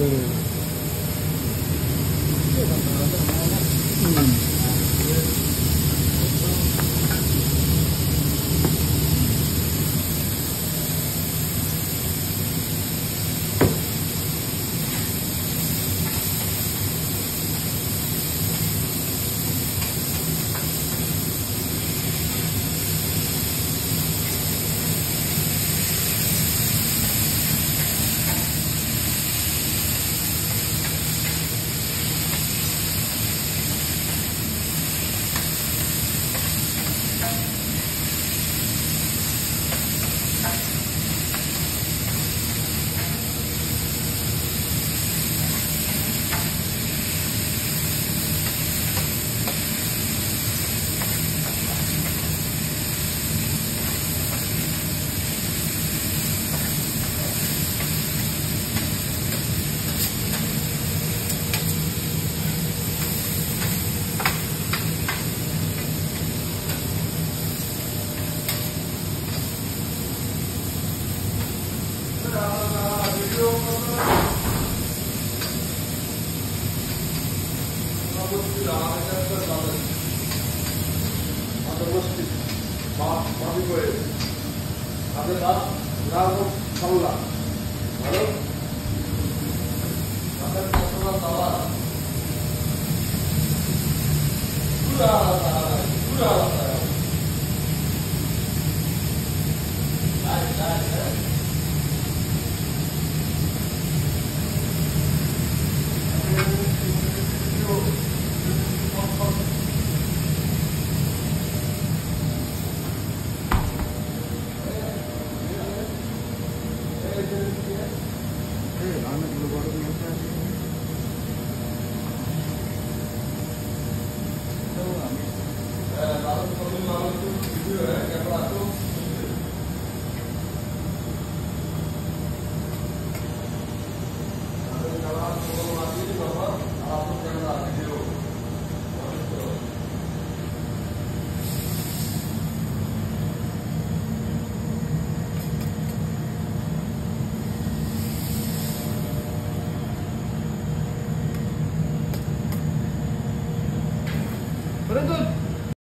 Hallelujah. সম্পত্তির আড়াইটা তাদের আদমস্তি দাবি করেছে তাদের নাম রাঘব তারা আলাদা পুরা আলাদা